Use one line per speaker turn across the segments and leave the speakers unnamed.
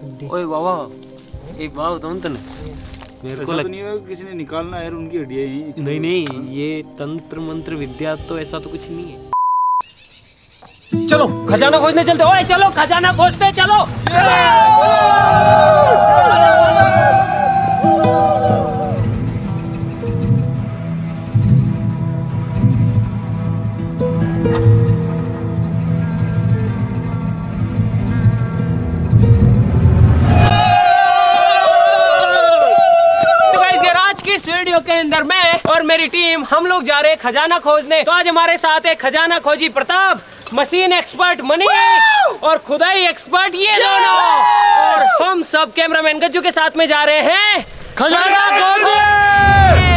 ओए बाबा ये बाव बताऊँ तने। मेरे को लग
तो नहीं है किसी ने निकालना है यार उनकी हड्डियाँ ही
नहीं नहीं ये तंत्र मंत्र विद्या तो ऐसा तो कुछ नहीं है। चलो खजाना खोजने चलते ओए चलो खजाना खोजते चलो। तो वीडियो के अंदर मैं और मेरी टीम हम लोग जा रहे हैं खजाना खोजने। तो आज हमारे साथ है खजाना खोजी प्रताप मशीन एक्सपर्ट मनीष और खुदाई एक्सपर्ट ये दोनों। और हम सब कैमरामैन गज्जू के साथ में जा रहे हैं।
खजाना!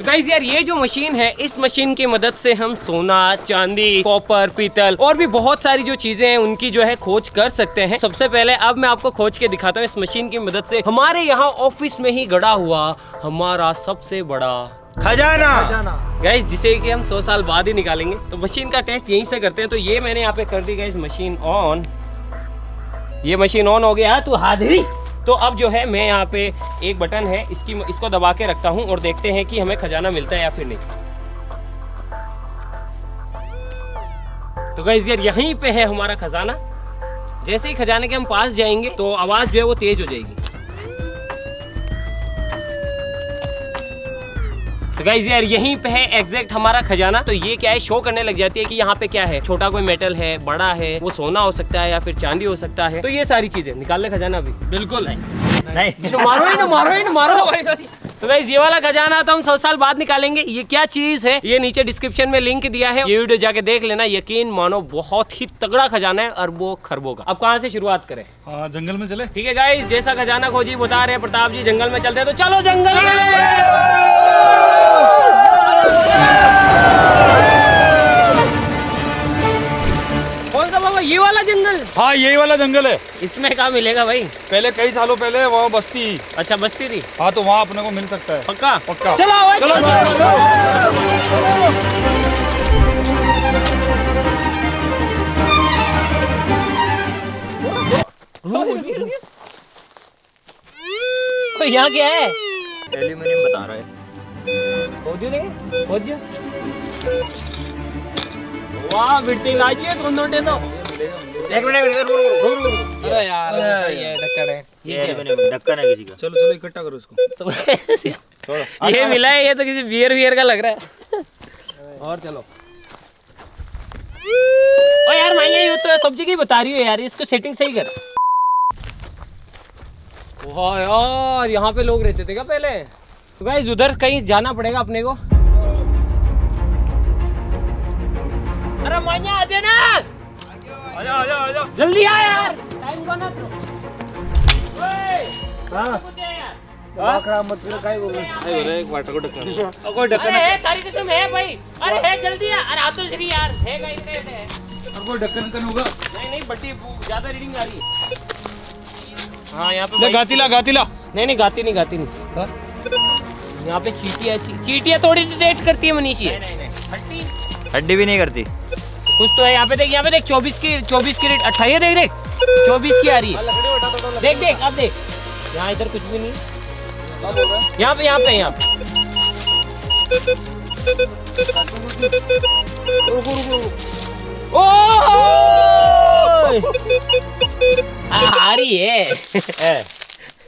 तो गाइज़ यार ये जो मशीन है इस मशीन की मदद से हम सोना चांदी कॉपर पीतल और भी बहुत सारी जो चीज़ें हैं उनकी जो है खोज कर सकते हैं। सबसे पहले अब मैं आपको खोज के दिखाता हूँ इस मशीन की मदद से। हमारे यहाँ ऑफ़िस में ही गड़ा हुआ हमारा सबसे बड़ा
खजाना।
गाइज़ जिसे कि हम 100 साल बाद ही निकालेंगे। तो मशीन का टेस्ट यहीं से करते हैं। तो ये मैंने यहाँ पे कर दी गाइज़ मशीन ऑन ये मशीन ऑन हो गया तू हाजिरी। तो अब जो है, मैं यहाँ पे एक बटन है, इसकी, इसको दबा के रखता हूँ और देखते हैं कि हमें खजाना मिलता है या फिर नहीं। तो गाइज़ यार, यहीं पे है हमारा खजाना। जैसे ही खजाने के हम पास जाएँगे तो आवाज़ जो है वो तेज हो जाएगी। तो गाइज़ यार, यहीं पे है एग्जैक्ट हमारा खजाना। तो ये क्या है? शो करने लग जाती है कि यहाँ पे क्या है? छोटा कोई मेटल है, बड़ा है, वो सोना हो सकता है या फिर चांदी हो सकता है। तो ये सारी चीज़ें, निकाल ले खजाना अभी।
बिल्कुल।
नहीं मारो ही ना मारो ही ना मारो। तो गाइस ये वाला खजाना तो हम सौ साल बाद निकालेंगे। ये क्या चीज़ है? ये नीचे डिस्क्रिप्शन में लिंक दिया है। ये वीडियो जाके देख लेना। यकीन मानो बहुत ही तगड़ा खजाना है अरबों खरबों का। अब कहाँ से शुरुआत करें?
हाँ जंगल में चले।
ठीक है गाइस जैसा खजाना खोजी बता रहे हैं प्रताप जी जंगल में चलते हैं तो चलो जंगल में। ये वाला जंगल?
हाँ यही वाला जंगल है।
इसमें कहाँ मिलेगा भाई?
पहले कई सालों पहले वहाँ बस्ती।
अच्छा बस्ती थी?
हाँ तो वहाँ अपने को मिल सकता है।
पक्का?
पक्का।
चलो
चलो,
चलो, तो यहाँ क्या है?
एल्यूमिनियम बता रहा है।
वाह बिट्टी लाजिए सुंदर तो
एक मिनट एक मिनट रुक रुक रुक अरे यार ये ढक्कन है। ये ढक्कन है किसी का।
चलो चलो इकट्ठा करो उसको
तो ये मिला है ये तो किसी बियर बियर का लग रहा है। और चलो। ओ यार मैं ये तो सब्ज़ी की बता रही हूँ यार इसको सेटिंग सही कर। वाह यार यहाँ पे लोग रहते थे क्या पहले? तो गाइस उधर कहीं जाना पड़ेगा अपने को। अरे मान्या आ जाना।
आजा आजा आजा।
जल्दी आ यार। टाइम ओए। कुछ है? यार
एक वाटर को ढक्कन।
कोई
अरे है तारी कसम है भाई। अरे है जल्दी आ। अरे आ तो जरी यार। है गाइस है है।
और कोई ढक्कन ढक्कन होगा।
नहीं नहीं बट्टी ज़्यादा रीडिंग आ रही है। हाँ यहाँ पे
ले
भाई-
गातीला गातीला
नहीं नहीं गाती नहीं गाती नहीं। यहाँ पे चीटियाँ चीटियाँ थोड़ी सी टेस्ट करती है मनीषी। हट्टी
हड्डी भी नहीं करती।
कुछ तो है यहाँ पे देख यहाँ पे देख चौबीस की चौबीस की रेट अट्ठाईस देख देख चौबीस की आ रही है। देख देख अब देख। यहाँ इधर कुछ भी नहीं। यहाँ पे यहाँ पे यहाँ पे। रुको रुको रुको। ओ आ रही है।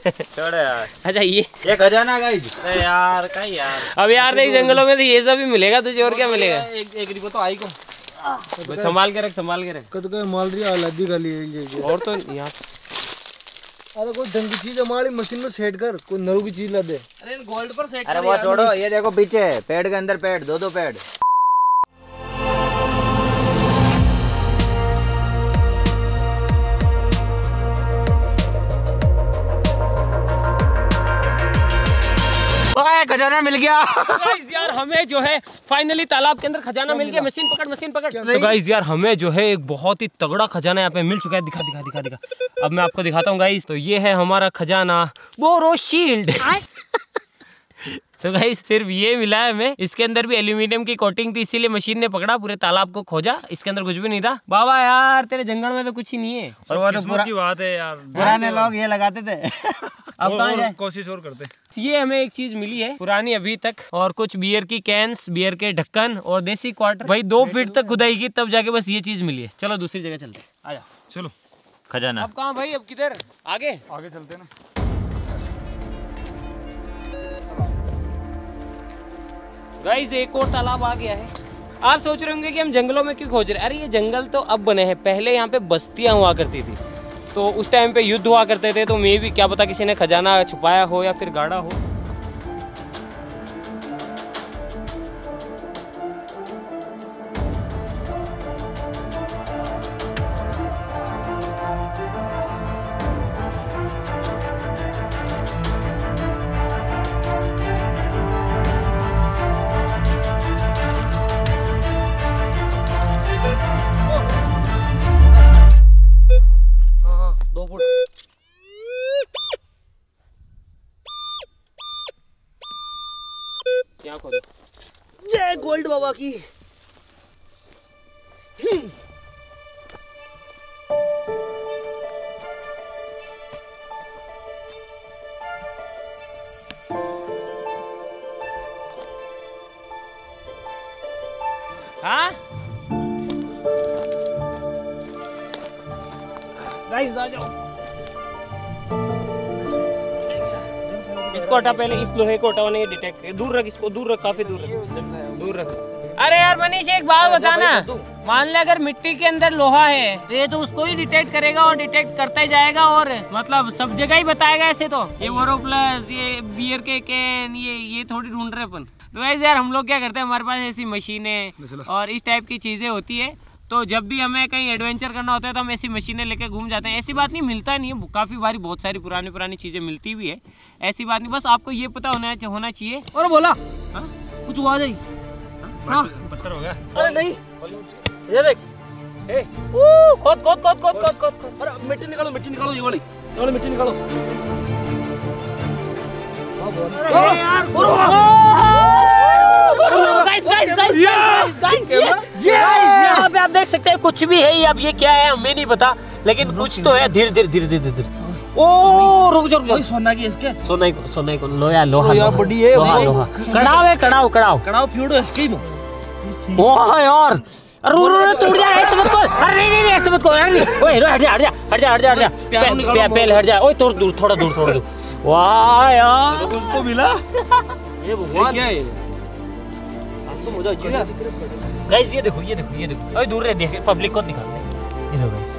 अच्छा ये
ये खजाना गाइस
यार का यार?
अब यार देख जंगलों में तो ये सब भी मिलेगा तुझे और क्या मिलेगा?
एक एक रिपो तो आई को।
संभाल के रख संभाल के रख।
कद का माल रही आलादी का लिए।
और तो यहाँ
अरे कोई ढंग की चीज़ हमारी मशीन में सेट कर कोई नरू की चीज़ ला दे।
अरे गोल्ड पर सेट
अरे वो छोड़ो ये देखो पीछे पेड़ के अंदर पेड़ दो दो पेड़। खजाना मिल गया।
गाइस यार हमें जो है फाइनली तालाब के अंदर खजाना मिल गया। मशीन पकड़ मशीन पकड़। तो गाइस यार हमें जो है एक बहुत ही तगड़ा खजाना यहाँ पे मिल चुका है। दिखा दिखा दिखा दिखा। अब मैं आपको दिखाता हूँ गाइस तो ये है हमारा खजाना बोरो शील्ड तो भाई सिर्फ़ ये मिला है हमें। इसके अंदर भी एल्यूमिनियम की कोटिंग थी इसीलिए मशीन ने पकड़ा पूरे तालाब को खोजा। इसके अंदर कुछ भी नहीं था। बाबा यार तेरे जंगल में तो कुछ ही नहीं है।
और वो तो
की बात है यार।
पुराने लोग ये लगाते थे।
अब
और- और कोशिश और करते।
ये हमें एक चीज़ मिली है पुरानी अभी तक और कुछ बियर की कैंस बियर के ढक्कन और देसी क्वार्टर भाई दो फीट तक खुदाई की तब जाके बस ये चीज़ मिली है। चलो दूसरी जगह चलते हैं। आजा।
चलो।
खजाना
अब कहाँ भाई अब किधर? आगे।
आगे चलते ना।
गाइस, एक और तालाब आ गया है। आप सोच रहे होंगे कि हम जंगलों में क्यों खोज रहे हैं? अरे, ये जंगल तो अब बने हैं। पहले यहाँ पे बस्तियाँ हुआ करती थी। तो उस टाइम पे युद्ध हुआ करते थे तो मे भी क्या पता किसी ने खजाना छुपाया हो या फिर गाड़ा हो। हाँ? गाइस आ जाओ। इसको हटा पहले इस लोहे को हटाओ नहीं डिटेक्ट दूर रख इसको दूर रख काफ़ी दूर रख। दूर रख। अरे यार मनीष एक बात बताना। मान ले अगर मिट्टी के अंदर लोहा है तो ये तो उसको ही डिटेक्ट करेगा और डिटेक्ट करता ही जाएगा और मतलब सब जगह ही बताएगा ऐसे तो। ये वोरो प्लस ये बियर के कैन ये ये थोड़ी ढूंढ रहे अपन। तो वैसे यार हम लोग क्या करते हैं हमारे पास ऐसी मशीनें और इस टाइप की चीज़ें होती है। तो जब भी हमें कहीं एडवेंचर करना होता है तो हम ऐसी मशीनें लेके घूम जाते हैं। ऐसी बात नहीं मिलता नहीं है। काफ़ी बारी बहुत सारी पुरानी पुरानी चीज़ें मिलती भी है। ऐसी बात नहीं बस आपको ये पता होना होना चाहिए।
और बोला। कुछ हुआ नहीं।
पत्थर हो गया।
अरे नहीं। ये देख।
ऊ, खोद खोद खोद खोद खोद खोद खोद।
अरे मिट्टी निकालो मिट्टी निकालो ये वाली। ये वाली मिट्टी निकालो।
अरे यार गाइस गाइस गाइस गाइस यहाँ पे आप देख सकते हैं कुछ भी है अब ये क्या है हमें नहीं पता लेकिन कुछ तो है धीरे धीरे धीरे धीरे धीरे। ओ रुक जाओ रुक
सोना की इसके।
सोना ही सोना ही को लोहा लोहा लोहा,
बड़ी है,
लोहा लोहा। कड़ाव है कड़ाव कड़ाव।
कड़ाव फ्यूडो इसकी
ओह यार। अरे रो रो टूट जा ऐसे मत कर। अरे नहीं नहीं ऐसे मत कर अरे। ओए रो हट जा हट जा हट जा हट जा हट जा। पहले हट जा। ओए थोड़ा दूर थोड़ा दूर थोड़ा दूर। वाह यार
कुछ तो मिला। ये भगवान। क्या है?
गाइस ये देखो ये देखो ये देखो। ओए दूर रहे देख पब्लिक को दिखा दे ये देखो गाइस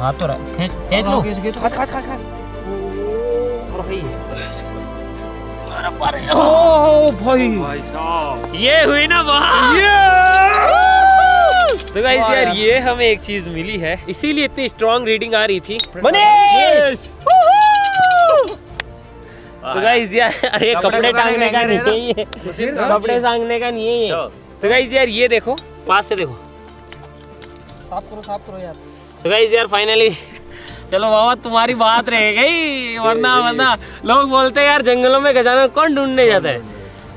हाथ तो रहा खींच खींच लो।
खाच खाच खाच खाच
भाई अरे पर। ओ भाई।
भाई साहब।
ये हुई ना बात तो गाइस यार ये हमें एक चीज़ मिली है। इसीलिए इतनी स्ट्रॉन्ग रीडिंग आ रही थी। मनीष! तो गाइस यार अरे
कपड़े
टांगने का
नहीं
है ये कपड़े टांगने का नहीं है ये। तो गाइस यार ये देखो पास से देखो।
साफ़ करो साफ़ करो यार।
तो गाइस यार फाइनली चलो बाबा तुम्हारी बात रह गई वरना वरना लोग बोलते हैं यार जंगलों में खजाना कौन ढूँढने जाता है?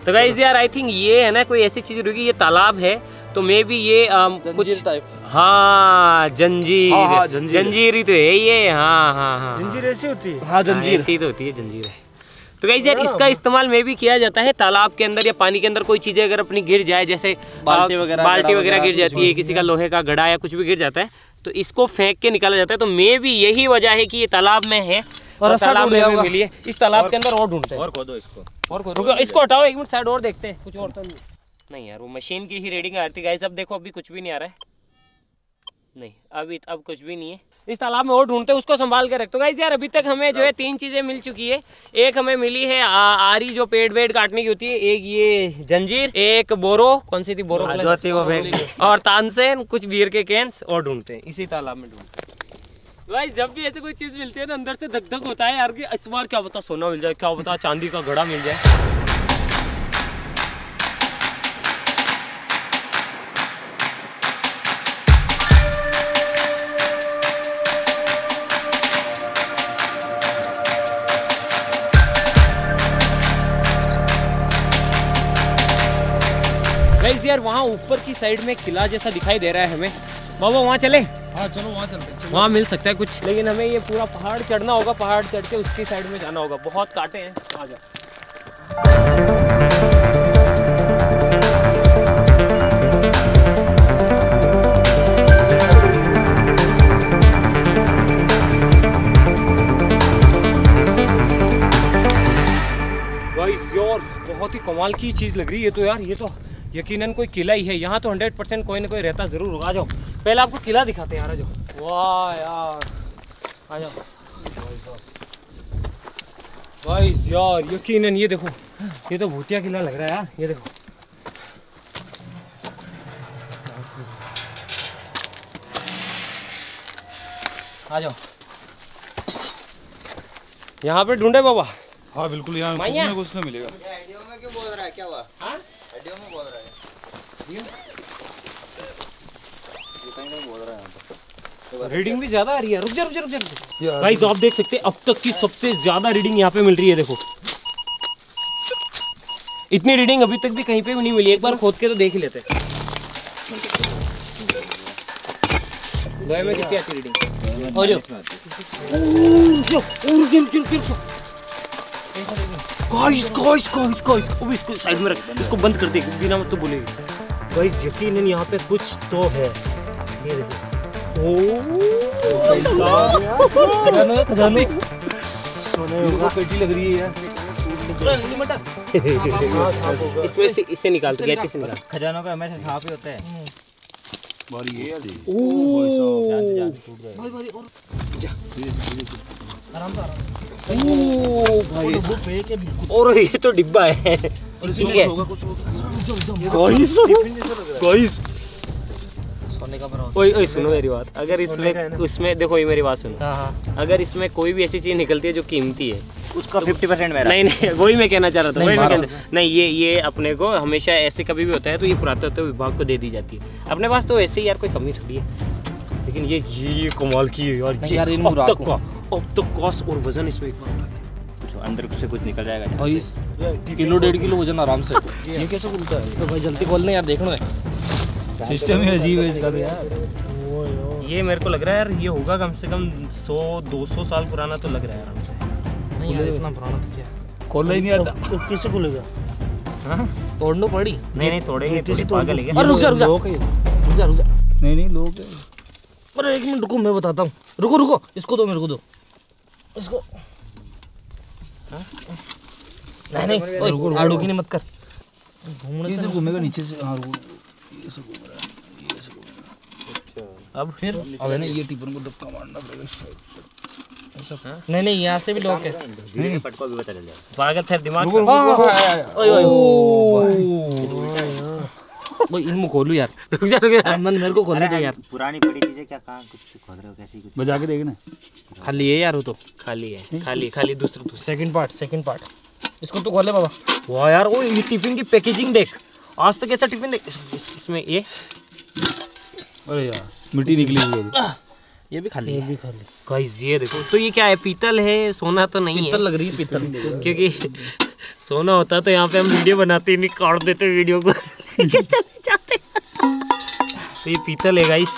तो गाइस यार आई थिंक ये है ना कोई ऐसी चीज़ होगी ये तालाब है तो मे भी ये um, कुछ
टाइप
हाँ जंजीर।
हाँ, हाँ, जंजीर।
जंजीर ही तो है ये हाँ हाँ हाँ
जंजीर ऐसी होती है?
हाँ
हाँ,
जंजीर
ऐसी तो होती है जंजीर है। तो गाइस यार इसका इस्तेमाल में भी किया जाता है तालाब के अंदर या पानी के अंदर कोई चीज़ें अगर अपनी गिर जाए जैसे
बाल्टी वगैरह,
गिर जाती है किसी का लोहे का घड़ा या कुछ भी गिर जाता है तो इसको फेंक के निकाला जाता है। तो मे भी यही वजह है कि ये तालाब में है
और
और तालाब में भी मिली है। इस तालाब के अंदर और ढूंढते हैं।
और खोदो इसको।
और रुको इसको हटाओ एक मिनट साइड और देखते हैं। कुछ और तो नहीं। नहीं यार वो मशीन की ही रीडिंग आ रही थी गाइस अब देखो अभी कुछ भी नहीं आ रहा है। नहीं अभी अब कुछ भी नहीं है। इस तालाब में और ढूंढते हैं, उसको संभाल के रखते गाइस यार अभी तक हमें जो है तीन चीज़ें मिल चुकी है। एक हमें मिली है आ, आरी जो पेड़ वेड़ काटने की होती है एक ये जंजीर एक बोरो कौन सी थी? बोरो
हाँ? ज्योति
और तानसेन कुछ बीर के कैंस और ढूंढते हैं इसी तालाब में ढूंढते हैं। गाइस जब भी ऐसे कोई चीज़ मिलती है ना अंदर से धक धक होता है यार कि इस बार क्या बता सोना मिल जाए क्या बता चांदी का घड़ा मिल जाए। गाइस यार वहाँ ऊपर की साइड में किला जैसा दिखाई दे रहा है हमें। बाबा वहाँ चले?
हाँ चलो वहाँ चलते
वहाँ मिल सकता है कुछ। लेकिन हमें ये पूरा पहाड़ चढ़ना होगा पहाड़ चढ़ के उसकी साइड में जाना होगा। बहुत कांटे हैं। आ जाओ। बहुत ही कमाल की चीज़ लग रही है तो यार ये तो यकीनन कोई किला ही है। यहाँ तो 100 परसेंट कोई ना कोई रहता ज़रूर होगा। आ जाओ। पहले आपको किला दिखाते हैं। यार आ जाओ। वाह यार। आ जाओ। गाइस यार यकीनन ये देखो। ये तो भूतिया किला लग रहा है यार। ये देखो। आ जाओ। यहाँ पे ढूंढे बाबा।
हाँ बिल्कुल यहाँ कुछ
माइया।
ना कुछ ना मिलेगा
में क्यों बोल रहा है। क्या हुआ?
हाँ?
आइडियो में बोल रहा है। ये कहीं कहीं बोल रहा है यहाँ पे।
रीडिंग भी ज़्यादा आ रही है। रुक जा रुक जा रुक जा जा। गाइस आप देख सकते हैं अब तक की सबसे ज़्यादा रीडिंग यहाँ पे मिल रही है देखो। इतनी रीडिंग अभी तक भी कहीं पे भी नहीं मिली। एक बार खोद के तो देख ही लेते हैं। लोहे में कितनी आती रीडिंग और जो। गाइस गाइस गाइस गाइस अब इसको साइड में रख इसको बंद कर दे बिना मत तो बोलेगी। गाइस यकीनन यहाँ पे कुछ तो है। ये देखो।
पेटी लग रही है यार।
इसमें से इसे निकाल से निकाल।
खजानों पे हमेशा सांप ही होते हैं।
बारी ये।
जान से जान टूट गए।
और ये तो डिब्बा है। ठीक है। गाइस गाइस
सोने का बना
ओए ओए सुनो मेरी बात। अगर इसमें उसमें देखो ये मेरी बात सुनो। अगर इसमें कोई भी ऐसी चीज़ निकलती है जो कीमती है
उसका फिफ्टी परसेंट मेरा।
नहीं नहीं वही मैं कहना चाह रहा था वही मैं कहना नहीं ये ये अपने को हमेशा ऐसे कभी भी होता है तो ये पुरातत्व विभाग को दे दी जाती है। अपने पास तो ऐसे ही यार कोई कमी थोड़ी है। लेकिन ये ये ये कमाल की है यार ये अब तक का अब तक कॉस्ट और वज़न इसमें एक बार
कुछ अंदर से कुछ निकल जाएगा
भाई किलो डेढ़ किलो वज़न आराम से। ये कैसे खुलता है?
तो भाई जल्दी खोलने यार देखना है।
सिस्टम ही अजीब है इसका तो यार।
ये मेरे को लग रहा है यार ये होगा कम से कम 100 200 साल पुराना तो लग रहा है आराम से।
नहीं यार इतना पुराना तो क्या?
खोलना ही नहीं आता।
तो कैसे खुलेगा?
हाँ?
तोड़ना पड़ी?
नहीं नहीं तोड़ेंगे थोड़ी पागल है क्या?
अरे रुक जा रुक जा।
है।
रुक जा रुक जा।
नहीं नहीं लोग
अरे एक मिनट रुको मैं बताता हूँ। रुको रुको इसको दो मेरे को दो। इसको नहीं नहीं आड़ू की नहीं मत कर। घूमने
ये
से
तो घूमेगा नीचे से हाँ रुको।
अब फिर?
अब है ना ये टिप्पण को धक्का मारना पड़ेगा
नहीं नहीं यहाँ से भी लोग है।
धीरे पटको भी थे दिमाग
ओए ओए ओए इन मुँह खोलू यार।
रुक जा रुक जा।
मन मेरे को खोलने दे यार।
पुरानी पड़ी चीज़ें क्या कहाँ कुछ खोद रहे हो कैसी कुछ?
बजा के देखना।
खाली है यार वो तो।
खाली है। खाली खाली दूसरा दूसरा।
सेकंड पार्ट सेकंड पार्ट इसको तो खोले बाबा।
वाह यार ओ ये टिफ़िन की पैकेजिंग देख। आज तक ऐसा टिफ़िन देख इस- इस- इसमें ये।
अरे यार मिट्टी निकली हुई है
ये भी खाली है।
खाली।
गाइस ये देखो। तो ये क्या है? पीतल है सोना तो नहीं
पीतल
है
लग रही है पीतल।
क्योंकि सोना होता तो यहाँ पे हम वीडियो बनाते नहीं काट देते वीडियो को। लेके चले जाते तो ये पीतल है गाइस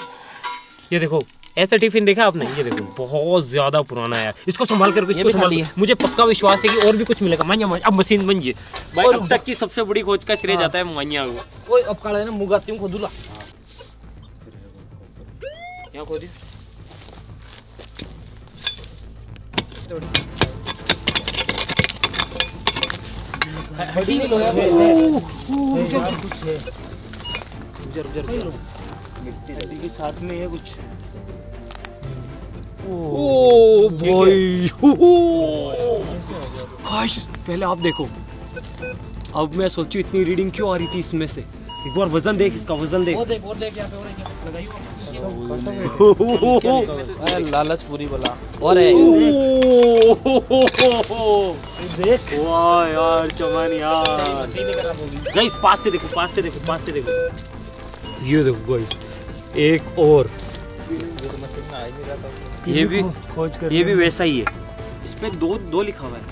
ये देखो ऐसा टिफ़िन देखा आपने? ये देखो बहुत ज़्यादा पुराना है। इसको संभाल कर इसको संभाल मुझे पक्का विश्वास है कि और भी कुछ मिलेगा। मान्या अब मशीन बन गई। भाई अब तक की सबसे बड़ी खोज का श्रेय जाता है मान्या को।
ओए अब काला है ना मुँह गाती हूँ खोदूला
यहाँ खोदी?
बड़ी नहीं लो यार
नदी के साथ में है कुछ
ओ भाई पहले आप देखो। अब मैं सोचू इतनी रीडिंग क्यों आ रही थी इसमें से? एक बार वज़न देख, इसका वज़न देख।
वो देख देख, यहाँ पे और एक लगाई
ओ
लालच पूरी बोला। और है।
देख। वाह यार चमन यार। गाइस पास से देखो पास से देखो पास से देखो। ये देखो गाइस एक और। ये भी
खोज कर
ये भी वैसा ही है। इस पे दो दो लिखा हुआ है।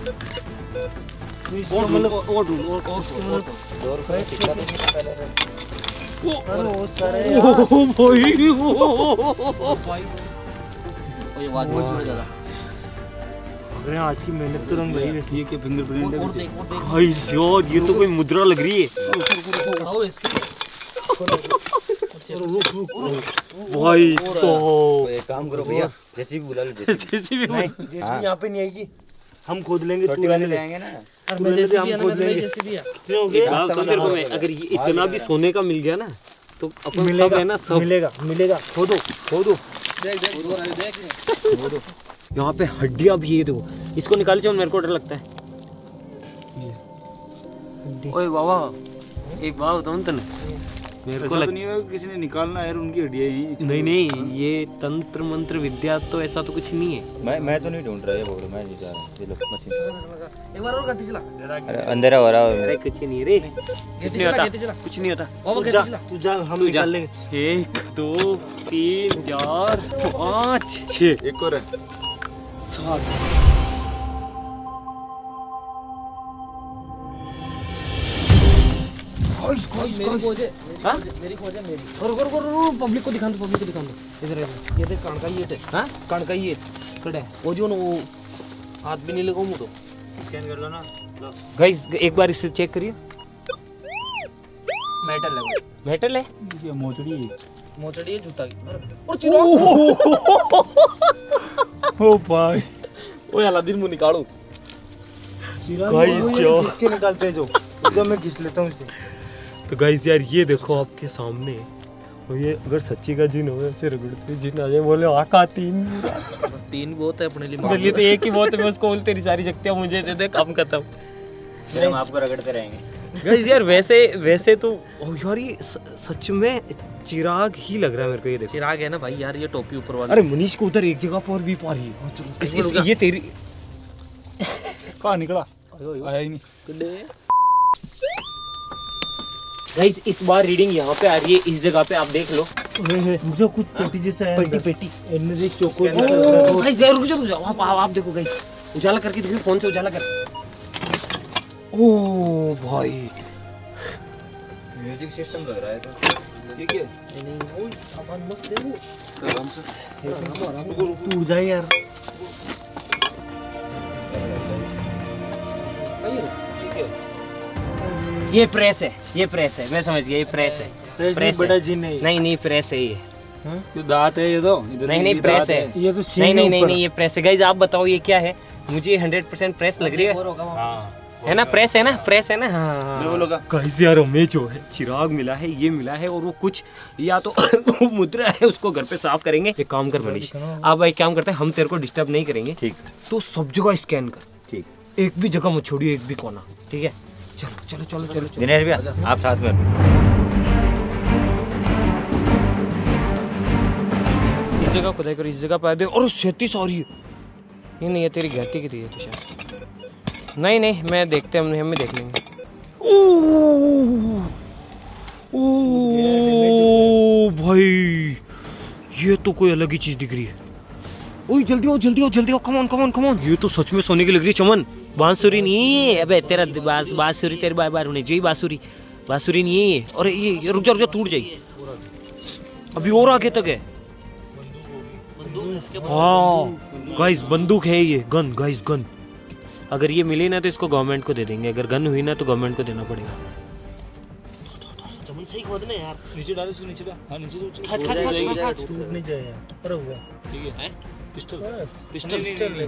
और ढूंढ, और और और और
अरे
ओ भाई
आवाज़ बहुत ज़्यादा
अरे आज की मेहनत तो रंग गई वैसे
ये क्या फिंगरप्रिंट है
भाई यार ये तो कोई मुद्रा लग रही है। भाई तो
एक काम करो भैया जैसे भी बुला लो। जैसे
जैसे भी
नहीं जेसीबी यहाँ पे नहीं आएगी हम खोद लेंगे।
छोटी वाले ले आएँगे ना।
और मैं जैसे भी है मैं जैसे भी है
एक तेरे को मैं अगर ये इतना भी सोने का मिल गया ना तो अपन मिलेगा है ना सब
मिलेगा मिलेगा। खोदो खोदो।
यहाँ पे हड्डियाँ भी है देखो। इसको निकाल चो मेरे को डर लगता है। ओए बाबा एक बाबा बताऊँ तने? मेरे को लग
तो नहीं है किसी ने निकालना है यार उनकी हड्डियाँ ही
नहीं नहीं ये तंत्र मंत्र विद्या तो ऐसा तो कुछ नहीं है।
मैं मैं तो नहीं ढूंढ रहा ये बोलो मैं नहीं जा रहा ये लो मशीन
एक बार और गति चला।
अरे अंधेरा हो रहा है।
अरे कुछ नहीं रे।
गति
नहीं
चला
होता।
गति चला।
कुछ नहीं होता।
बाबा
तू
गति चला।
तू जा हम
तू जा।
निकाल लेंगे।
एक दो तीन चार पाँच छः।
एक और है।
मेरी खोज है
हाँ?
मेरी खोज है मेरी और रुको रुको पब्लिक को दिखा दो पब्लिक को दिखा दो इधर इधर ये देख कान का ये है हाँ कान का ये कड़ा है वो जो ना वो हाथ भी नहीं लगाऊँ तो
स्कैन कर लो ना
गाइस एक बार इसे चेक करिए
मेटल है
मेटल है
ये मोचड़ी है
मोचड़ी है जूता की और चिराग
ओ भाई
ओए अलादीन मुँह निकालो
गाइस
किसके निकालते जो जो मैं घिस लेता हूँ इसे
तो गाइस यार ये देखो आपके सामने। और ये अगर सच्ची का जिन हो ऐसे रगड़ते जिन आ जाए बोले आका तीन
बस तीन बहुत है अपने लिए
मेरे लिए तो एक ही बहुत है मैं उसको बोलते तेरी सारी शक्तियाँ मुझे दे दे काम खत्म।
हम आपको रगड़ते रहेंगे।
गाइस यार वैसे वैसे तो ओ यार ये सच में चिराग ही लग रहा है मेरे को ये देखो।
चिराग है ना भाई यार ये टोपी ऊपर वाला।
अरे मनीष को उधर एक जगह पर भी पा रही है ये तेरी
कहाँ निकला? आया ही नहीं।
गाइस इस बार रीडिंग यहाँ पे आ रही है इस जगह पे आप देख लो।
मुझे कुछ पेटी जैसा है
पेटी पेटी।
इनमें से चोको
गाइस यार रुक जाओ रुक जाओ। आप आप आप देखो गाइस उजाला करके देखो फ़ोन से उजाला कर। ओ भाई।
म्यूज़िक सिस्टम लग रहा है तो।
ये क्या?
सामान मस्त है वो।
आराम से। आराम से।
तू जाए यार।
ये प्रेस है ये प्रेस है मैं समझ गया ये प्रेस है।
प्रेस
प्रेस
बड़ा
है।
जिन है ये।
नहीं नहीं प्रेस है ये।
ये दांत है ये तो
नहीं नहीं प्रेस है।
ये तो
नहीं नहीं नहीं ये प्रेस है। गाइस आप बताओ ये क्या है? मुझे हंड्रेड परसेंट प्रेस लग रही है।
हाँ
है ना प्रेस है ना प्रेस है ना? हाँ
बोलो
यार हमें जो है चिराग मिला है ये मिला है और वो कुछ या तो मुद्रा है उसको घर पे साफ़ करेंगे। एक काम कर मनीष। आप भाई काम करते हैं हम तेरे को डिस्टर्ब नहीं करेंगे।
ठीक।
तो सब जगह स्कैन कर।
ठीक।
एक भी जगह मत छोड़िए एक भी कोना ठीक है? चलो चलो चलो
दिनेश भैया आप साथ में।
इस जगह खुदाई करो इस जगह पे दे और रही है ये नहीं है तेरी घाटी की थी ये तो नहीं नहीं मैं देखते हम हमें देख लेंगे। ओ भाई ये तो कोई अलग ही चीज़ दिख रही है। ओए जल्दी आओ जल्दी आओ जल्दी आओ come on come on come on ये तो सच में सोने की लग रही है चमन। बांसुरी नहीं है अबे तेरा बास बांसुरी तेरी बार बार होनी चाहिए बांसुरी। बांसुरी नहीं है और ये रुक जा रुक जा टूट जाएगी। अभी और आगे तक है। हाँ गाइस बंदूक है ये गन गाइस गन अगर ये मिली ना तो इसको गवर्नमेंट को दे देंगे। अगर गन हुई ना तो गवर्नमेंट को देना पड़ेगा।
सही यार।
नीचे डाल इसको नीचे डाल। हाँ नीचे तो
खाच खाच खाच खाच।
टूट नहीं जाए यार। अरे हुआ।
ठीक है पिस्टल।
पिस्टल।
पिस्टल है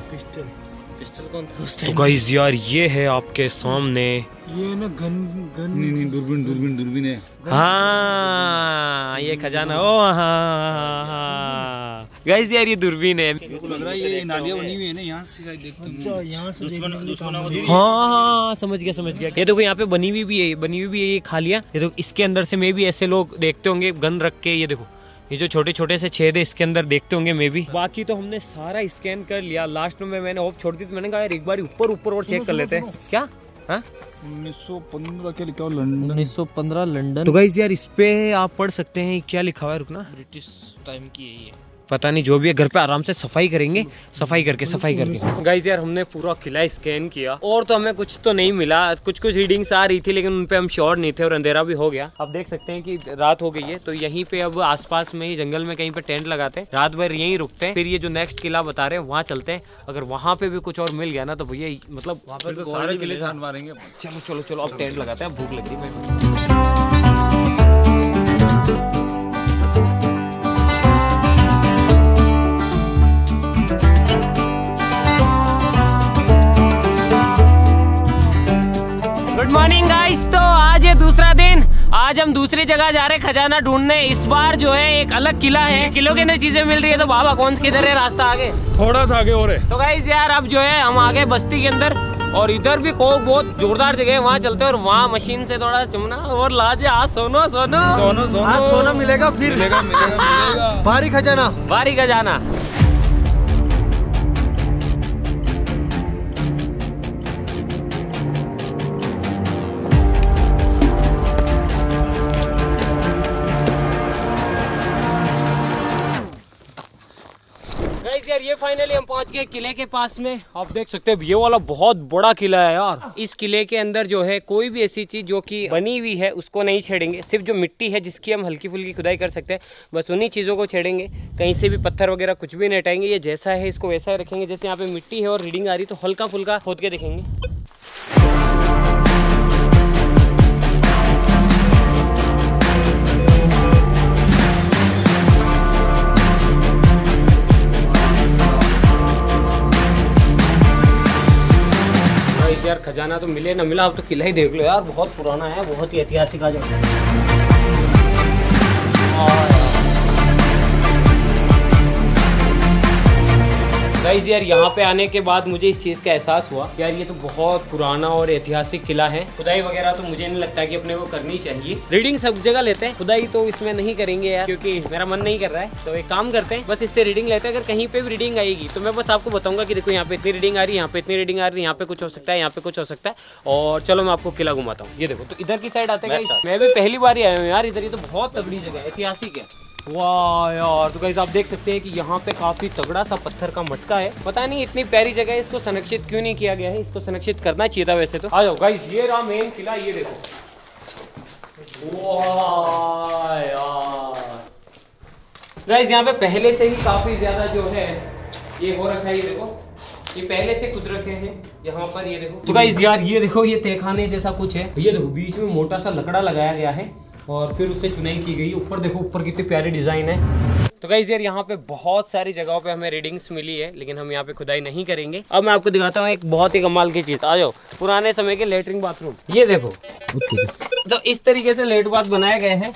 पिस्टल
कौन था उस टाइम
तो गाइस यार ये है आपके सामने।
ये ना गन गन
नहीं नहीं दूरबीन दूरबीन दूरबीन है।
हाँ ये खजाना ओ हाँ गाइस यार ये दूरबीन है।
लग रहा है ये नालियाँ बनी हुई है ना यहाँ से शायद देखते
अच्छा यहाँ से।
हाँ। हाँ हाँ, समझ गया समझ गया। ये देखो यहाँ पे बनी हुई भी है बनी हुई भी है ये खालियाँ। ये देखो इसके अंदर से मे भी ऐसे लोग देखते होंगे गन रख के ये देखो। ये जो छोटे छोटे से छेद है इसके अंदर देखते होंगे मे भी बाकी तो हमने सारा स्कैन कर लिया। लास्ट में मैंने होप छोड़ दी तो मैंने कहा यार एक बार ऊपर ऊपर और चेक कर लेते हैं। क्या? हाँ?
उन्नीस सौ पंद्रह के लिखा हुआ लंदन
1915 लंदन
तो गाइज़ यार इस पे आप पढ़ सकते हैं क्या लिखा हुआ है रुकना।
ब्रिटिश टाइम की यही है। ये
पता नहीं जो भी है घर पे आराम से सफ़ाई करेंगे सफ़ाई करके सफ़ाई करके। गाइज़ यार हमने पूरा किला स्कैन किया। और तो हमें कुछ तो नहीं मिला। कुछ कुछ रीडिंग्स आ रही थी लेकिन उन पे हम श्योर नहीं थे और अंधेरा भी हो गया। अब देख सकते हैं कि रात हो गई है तो यहीं पे अब आसपास में ही जंगल में कहीं पे टेंट लगाते हैं। रात भर यहीं रुकते हैं फिर ये जो नेक्स्ट किला बता रहे हैं वहाँ चलते हैं। अगर वहाँ पे भी कुछ और मिल गया ना तो भैया मतलब वहाँ पे
तो सारे किले छान मारेंगे
चलो चलो चलो अब टेंट लगाते हैं भूख लग रही है गुड मॉर्निंग गाइस तो आज है दूसरा दिन। आज हम दूसरी जगह जा रहे हैं खजाना ढूँढने। इस बार जो है एक अलग किला है। किलो के अंदर चीज़ें मिल रही है। तो बाबा कौन किधर है? रास्ता आगे।
थोड़ा सा आगे और है।
तो गाइस यार अब जो है हम आगे बस्ती के अंदर। और इधर भी को बहुत जोरदार जगह है। वहाँ चलते हैं और वहाँ मशीन से थोड़ा चुमना। और लाजे आ सोनो सोनो।
सोनो सोनो।
आज सोना मिलेगा फिर।
मिलेगा मिलेगा मिलेगा।
भारी खजाना।
भारी का फाइनली हम पहुँच गए किले के पास में। आप देख सकते हैं, ये वाला बहुत बड़ा किला है यार। इस किले के अंदर जो है, कोई भी ऐसी चीज़ जो कि बनी हुई है, उसको नहीं छेड़ेंगे। सिर्फ़ जो मिट्टी है, जिसकी हम हल्की फुल्की खुदाई कर सकते हैं, बस उन्हीं चीज़ों को छेड़ेंगे। कहीं से भी पत्थर वगैरह कुछ भी नहीं हटाएँगे। ये जैसा है, इसको वैसा ही रखेंगे। जैसे यहाँ पे मिट्टी है और रीडिंग आ रही तो हल्का फुल्का खोद के देखेंगे। यार खजाना तो मिले, ना मिला, अब तो किला ही देख लो यार, बहुत पुराना है, बहुत ही ऐतिहासिक आज। जाओ गाइस यार यहाँ पे आने के बाद मुझे इस चीज़ का एहसास हुआ यार ये तो बहुत पुराना और ऐतिहासिक किला है। खुदाई वगैरह तो मुझे नहीं लगता कि अपने को करनी चाहिए। रीडिंग सब जगह लेते हैं। खुदाई तो इसमें नहीं करेंगे यार क्योंकि मेरा मन नहीं कर रहा है। तो एक काम करते हैं बस इससे रीडिंग लेते हैं। अगर कहीं पे भी रीडिंग आएगी तो मैं बस आपको बताऊँगा कि देखो यहाँ पे इतनी रीडिंग आ रही है यहाँ पे इतनी रीडिंग आ रही है यहाँ पे कुछ हो सकता है यहाँ पे कुछ हो सकता है। और चलो मैं आपको किला घुमाता हूँ। ये देखो तो इधर की साइड आते हैं मैं भी पहली बार ही आया हूँ यार इधर ये तो बहुत तगड़ी जगह है ऐतिहासिक है। वाह यार तो गाइस आप देख सकते हैं कि यहाँ पे काफ़ी तगड़ा सा पत्थर का मटका है। पता नहीं इतनी प्यारी जगह है, इसको संरक्षित क्यों नहीं किया गया है? इसको संरक्षित करना चाहिए था वैसे तो। आ जाओ गाइस ये रहा मेन किला, ये देखो। यार। गाइस यहाँ पे पहले से ही काफ़ी ज़्यादा जो है, ये हो रखा है, ये देखो। ये पहले से खुद रखे हैं, यहाँ पर ये देखो। तो गाइज़ यार ये देखो, ये तेखाने जैसा कुछ है। ये देखो, बीच में मोटा सा लकड़ा लगाया गया है। और फिर उससे चुनाई की गई। ऊपर देखो ऊपर कितनी प्यारी डिज़ाइन है। तो गाइज़ यार यहाँ पे बहुत सारी जगहों पे हमें रीडिंग्स मिली है लेकिन हम यहाँ पे खुदाई नहीं करेंगे। अब मैं आपको दिखाता हूँ एक बहुत ही कमाल की चीज़। आ जाओ पुराने समय के लेटरिन बाथरूम ये देखो। तो इस तरीके से लेट बाथ बनाए गए हैं।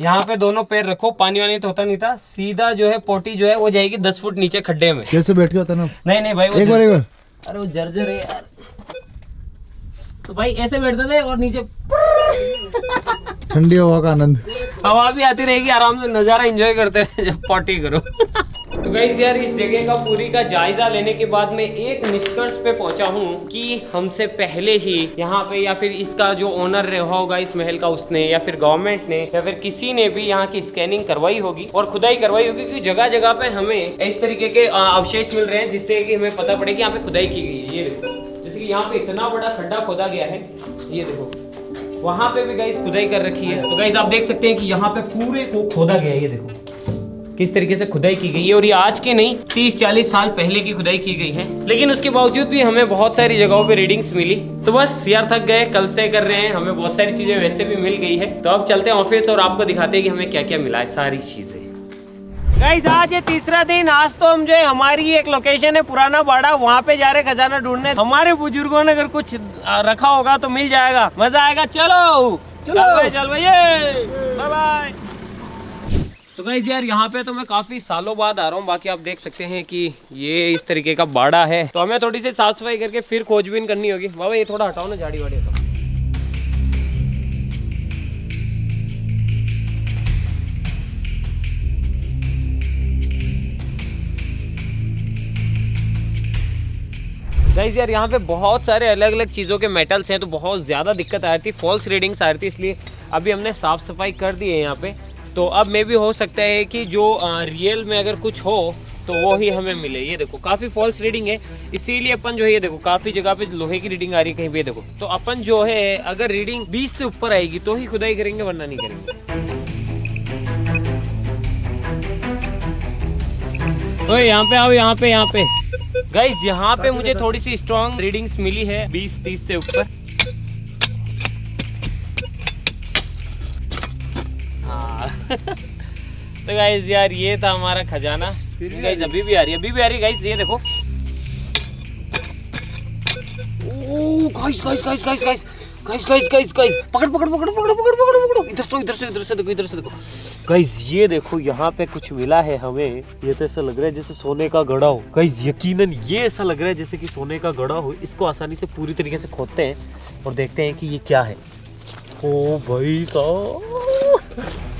यहाँ पे दोनों पैर रखो पानी वानी तो होता नहीं था। सीधा जो है पोटी जो है वो जाएगी दस फुट नीचे खड्डे में।
कैसे बैठ के होता ना?
नहीं नहीं भाई वो
एक बार एक बार।
अरे वो जर्जर है यार। तो भाई ऐसे बैठते थे और नीचे
ठंडी हवा का आनंद।
हवा भी आती रहेगी आराम से नज़ारा एंजॉय करते हैं जब पार्टी करो। तो गाइस यार इस जगह का पूरी का जायजा लेने के बाद मैं एक निष्कर्ष पे पहुँचा हूँ कि हमसे पहले ही यहाँ पे या फिर इसका जो ओनर रहा होगा इस महल का उसने या फिर गवर्नमेंट ने या फिर किसी ने भी यहाँ की स्कैनिंग करवाई होगी और खुदाई करवाई होगी क्योंकि जगह जगह पे हमें इस तरीके के अवशेष मिल रहे हैं जिससे कि हमें पता पड़े कि यहाँ पे खुदाई की गई है ये देखो। यहाँ पे इतना बड़ा खड्डा खोदा गया है, ये देखो। वहाँ पे भी गाइस खुदाई कर रखी है। तो गाइस आप देख सकते हैं कि यहाँ पे पूरे को खोदा गया है, ये देखो। किस तरीके से खुदाई की गई है और ये आज की नहीं 30-40 साल पहले की खुदाई की गई है। लेकिन उसके बावजूद भी हमें बहुत सारी जगहों पे रीडिंग्स मिली। तो बस यार थक गए, कल से कर रहे हैं, हमें बहुत सारी चीज़ें वैसे भी मिल गई है। तो अब चलते हैं ऑफ़िस और आपको दिखाते हैं कि हमें क्या क्या मिला है, सारी चीज़ें। गाइस आज है तीसरा दिन आज तो हम जो है हमारी एक लोकेशन है पुराना बाड़ा वहाँ पे जा रहे खजाना ढूँढने। हमारे बुज़ुर्गों ने अगर कुछ रखा होगा तो मिल जाएगा। मज़ा आएगा। चलो! चलो! भाई चल भाई बाय बाय तो गाइस यार यहाँ पे तो मैं काफ़ी सालों बाद आ रहा हूँ। बाकी आप देख सकते हैं कि ये इस तरीके का बाड़ा है। तो हमें थोड़ी सी साफ़ सफ़ाई करके फिर खोजबीन करनी होगी। बाबा ये थोड़ा हटाओ ना झाड़ी वाड़ी गाइस यार, यहाँ पे बहुत सारे अलग अलग चीज़ों के मेटल्स हैं तो बहुत ज़्यादा दिक्कत आ रही थी फॉल्स रीडिंग्स आ रही थी, इसलिए अभी हमने साफ़ सफ़ाई कर दी है यहाँ पे। तो अब मे भी हो सकता है कि जो रियल में अगर कुछ हो तो वो ही हमें मिले। ये देखो, काफ़ी फॉल्स रीडिंग है, इसीलिए अपन जो है, ये देखो, काफ़ी जगह पे लोहे की रीडिंग आ रही है कहीं भी देखो। तो अपन जो है, अगर रीडिंग 20 से ऊपर आएगी तो ही खुदाई करेंगे, वरना नहीं करेंगे। तो यहाँ पे आओ, यहाँ पे यहाँ पे। गाइज़ यहाँ पे मुझे थोड़ी सी स्ट्रॉन्ग रीडिंग्स मिली है बीस तीस से ऊपर। हाँ। तो गाइज़ यार ये था हमारा खजाना। गाइज़ अभी भी आ रही है अभी भी आ रही है। गाइज़ ये देखो। पकड़ पकड़ पकड़ पकड़ पकड़ पकड़ पकड़ इधर से इधर से इधर से देखो, इधर से देखो. गाइस ये देखो, यहाँ पे कुछ मिला है हमें. ये तो ऐसा लग रहा है जैसे सोने का गड़ा हो. गाइस यकीनन ये ऐसा लग रहा है जैसे कि सोने का गड़ा हो. इसको आसानी से पूरी तरीके से खोदते हैं और देखते हैं कि ये क्या है. ओ भाई साहब.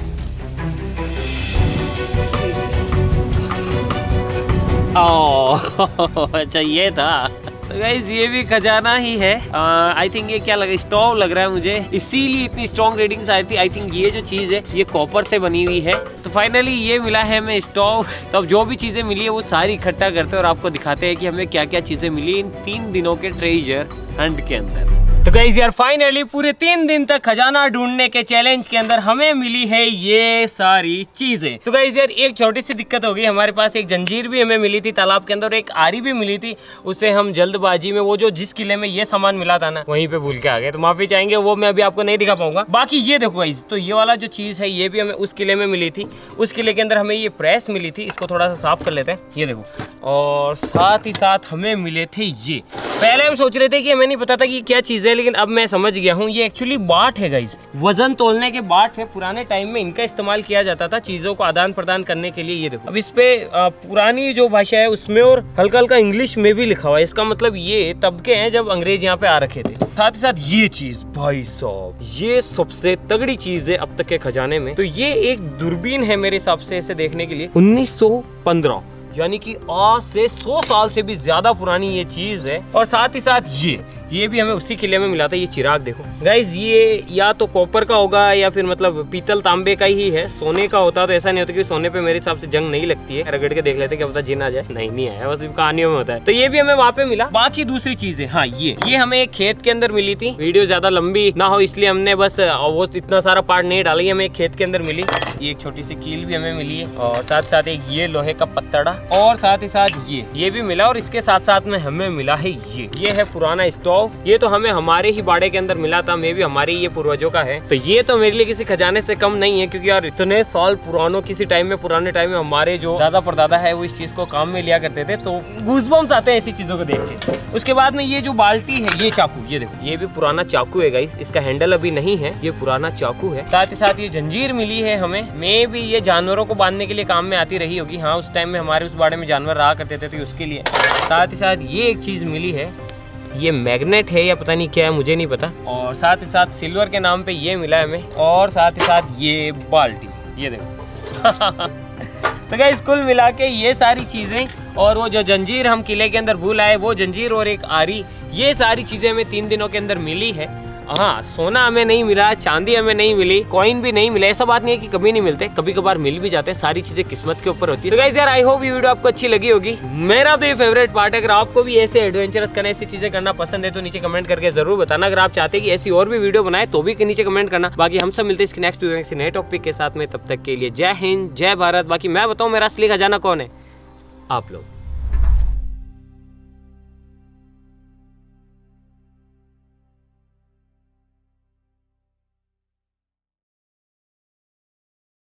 अच्छा ये था. तो गाइज़ ये भी खजाना ही है। आई थिंक ये क्या लगा स्टोव लग रहा है मुझे। इसीलिए इतनी स्ट्रॉन्ग रेटिंग्स आई थी। आई थिंक ये जो चीज़ है, ये कॉपर से बनी हुई है। तो फाइनली ये मिला है हमें स्टोव तो अब जो भी चीज़ें मिली है, वो सारी इकट्ठा करते हैं और आपको दिखाते हैं कि हमें क्या क्या चीज़ें मिली इन तीन दिनों के ट्रेजर हंट के अंदर। तो गाइज़ यार फाइनली पूरे तीन दिन तक खजाना ढूँढने के चैलेंज के अंदर हमें मिली है ये सारी चीज़ें। तो गाइज़ यार, एक छोटी सी दिक्कत हो गई हमारे पास एक जंजीर भी हमें मिली थी तालाब के अंदर एक आरी भी मिली थी। उसे हम जल्दबाजी में, वो जो जिस किले में ये सामान मिला था ना, वहीं पे भूल के आ गए। तो माफ़ी चाहेंगे, वो मैं अभी आपको नहीं दिखा पाऊँगा। बाकी ये देखो गाइज़ तो ये वाला जो चीज़ है, ये भी हमें उस किले में मिली थी। उस किले के अंदर हमें ये प्रेस मिली थी। इसको थोड़ा सा साफ़ कर लेते हैं। ये देखो। और साथ ही साथ हमें मिले थे ये। पहले हम सोच रहे थे कि हमें नहीं पता था कि क्या चीज़ है लेकिन अब मैं समझ गया हूँ, ये एक्चुअली बाट है गाइज़ वज़न तोलने के बाट है, पुराने टाइम में इनका इस्तेमाल किया जाता था चीज़ों को आदान प्रदान करने के लिए, ये देखो। अब इस पे पुरानी जो भाषा है, उसमें और हल्का हल्का इंग्लिश में भी लिखा हुआ है। इसका मतलब ये तब के हैं जब अंग्रेज़ यहाँ पे आ रखे थे। साथ ही साथ ये चीज़, भाई साहब, ये सबसे तगड़ी चीज़ है अब तक के खजाने में। तो ये एक दूरबीन है मेरे हिसाब से इसे देखने के लिए। 1915 यानी कि आज से 100 साल से भी ज़्यादा पुरानी ये चीज़ है। और साथ ही साथ ये ये भी हमें उसी किले में मिला था ये चिराग देखो। गाइज़ ये या तो कॉपर का होगा या फिर मतलब पीतल तांबे का ही है। सोने का होता तो ऐसा नहीं होता कि सोने पे मेरे हिसाब से जंग नहीं लगती है। रगड़ के देख लेते क्या पता जिन आ जाए। नहीं नहीं आया, बस कहानियों में होता है। तो ये भी हमें वहाँ पे मिला। बाकी दूसरी चीज़ें हाँ ये। ये हमें खेत के अंदर मिली थी। वीडियो ज़्यादा लंबी ना हो, इसलिए हमने बस वो इतना सारा पार्ट नहीं डाला हमें खेत के अंदर मिली। ये एक छोटी सी कील भी हमें मिली है। और साथ साथ एक ये लोहे का पत्तड़ा। और साथ ही साथ ये। ये भी मिला और इसके साथ साथ में हमें मिला है ये। ये है पुराना स्टोव ये तो हमें हमारे ही बाड़े के अंदर मिला था मे भी हमारे ये पूर्वजों का है। तो ये तो मेरे लिए किसी खजाने से कम नहीं है, क्योंकि यार इतने साल पुरानों, किसी टाइम में, पुराने टाइम में हमारे जो दादा परदादा है, वो इस चीज़ को काम में लिया करते थे तो घूसबम्स आते हैं ऐसी चीज़ों को देख के। उसके बाद में ये जो बाल्टी है, ये चाकू, ये देखो, ये भी पुराना चाकू है गाइस इसका हैंडल अभी नहीं है, ये पुराना चाकू है। साथ ही साथ ये जंजीर मिली है हमें मे भी ये जानवरों को बांधने के लिए काम में आती रही होगी हाँ उस टाइम में हमारे उस बाड़े में जानवर रहा करते थे तो उसके लिए। साथ ही साथ ये एक चीज़ मिली है ये मैग्नेट है या पता नहीं क्या है, मुझे नहीं पता। और साथ ही साथ सिल्वर के नाम पे ये मिला है हमें, और साथ ही साथ ये बाल्टी, ये देखो। तो क्या स्कूल मिला के ये सारी चीज़ें, और वो जो जंजीर हम किले के अंदर भूल आए, वो जंजीर और एक आरी, ये सारी चीज़ें हमें तीन दिनों के अंदर मिली है। हाँ सोना हमें नहीं मिला, चांदी हमें नहीं मिली कॉइन भी नहीं मिला, ऐसा बात नहीं है कि कभी नहीं मिलते कभी कभार मिल भी जाते हैं, सारी चीज़ें किस्मत के ऊपर होती है। तो यार आई होप ये वीडियो आपको अच्छी लगी होगी। मेरा तो ये फेवरेट पार्ट है, अगर आपको भी ऐसे एडवेंचरस करना, ऐसी चीज़ें करना पसंद है तो नीचे कमेंट करके ज़रूर बताना। अगर आप चाहते कि ऐसी और भी वीडियो बनाए तो भी नीचे कमेंट करना। बाकी हम सब मिलते इसके नेक्स्ट वीडियो नए टॉपिक के साथ में। तब तक के लिए जय हिंद, जय भारत। बाकी मैं बताऊँ, मेरा असली खजाना कौन है? आप लोग।